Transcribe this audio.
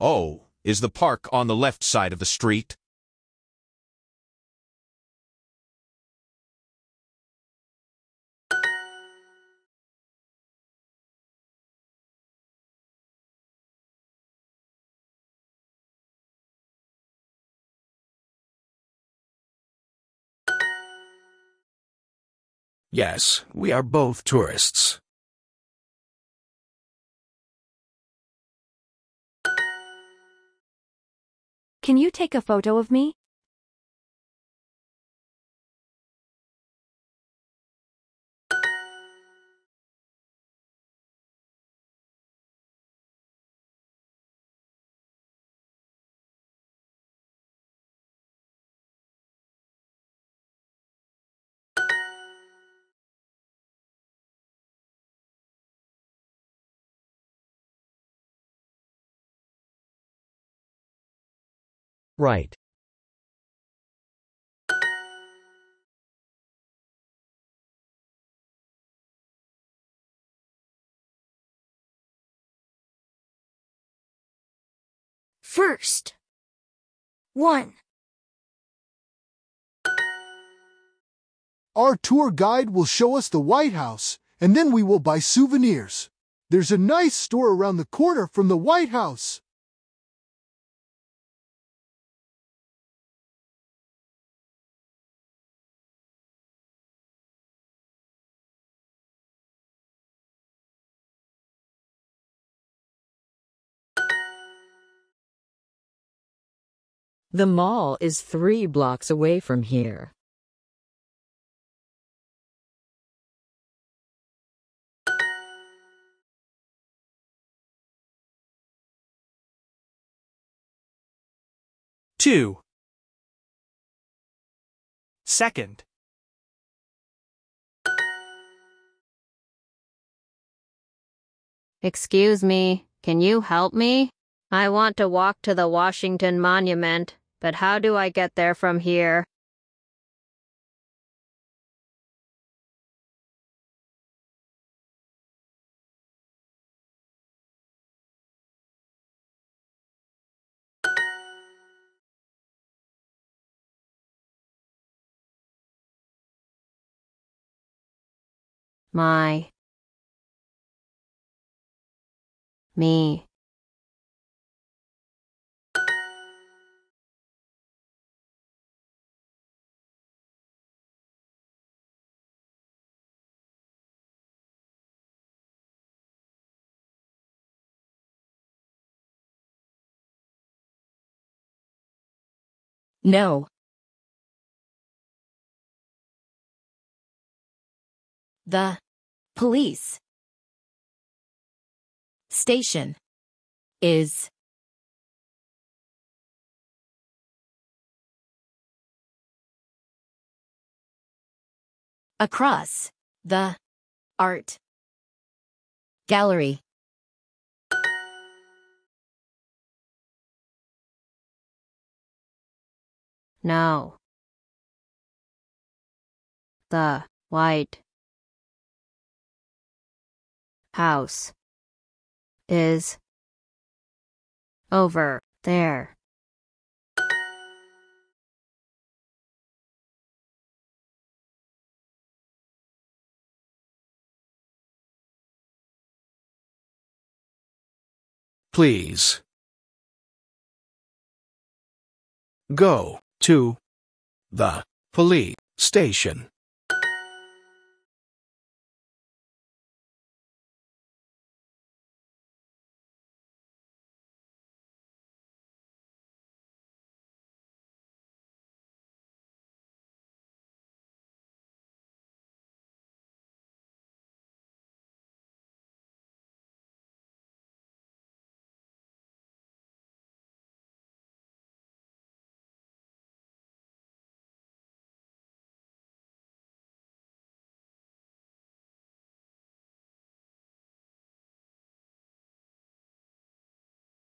Oh, is the park on the left side of the street? Yes, we are both tourists. Can you take a photo of me? Right. First. 1. Our tour guide will show us the White House, and then we will buy souvenirs. There's a nice store around the corner from the White House. The mall is three blocks away from here. Two. Second. Excuse me, can you help me? I want to walk to the Washington Monument, but how do I get there from here? My. Me. No. The police station is across the art gallery. No. The White House is over there. Please. Go to the police station.